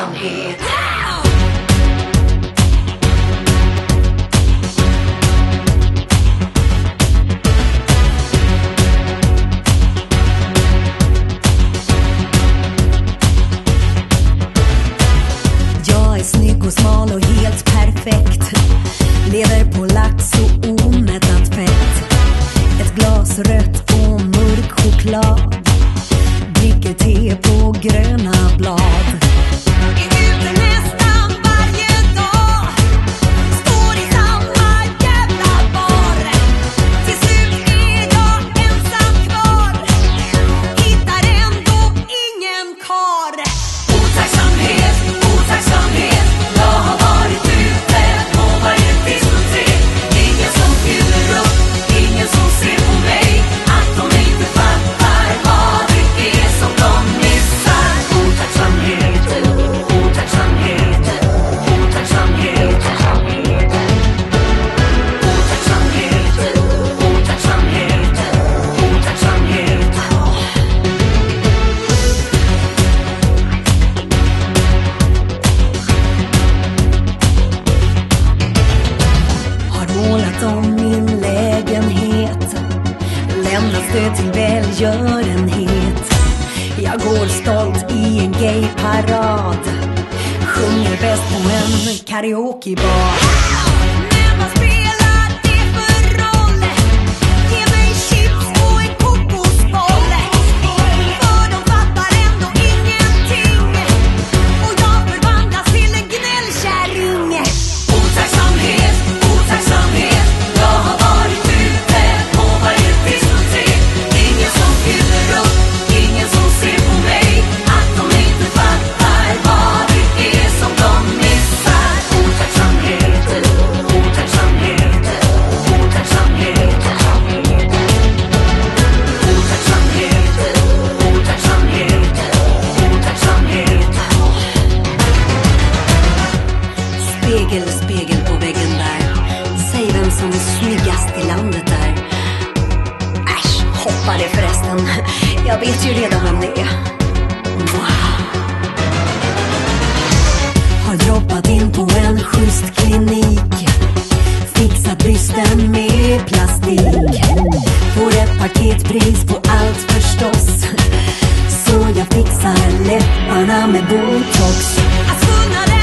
verksamhet. Jag är snygg och smal och helt perfekt. Lever på lax och ost kallas till välgörenhet. Jag går stolt i en gayparad. Sjunger bäst på en karaokebar. det förresten. Jag vet ju redan vem det är. Har droppat in på en schysst klinik. Fixat brösten med plastik. Får ett paketpris på allt förstås. Så jag fixar läpparna med botox. Att kunna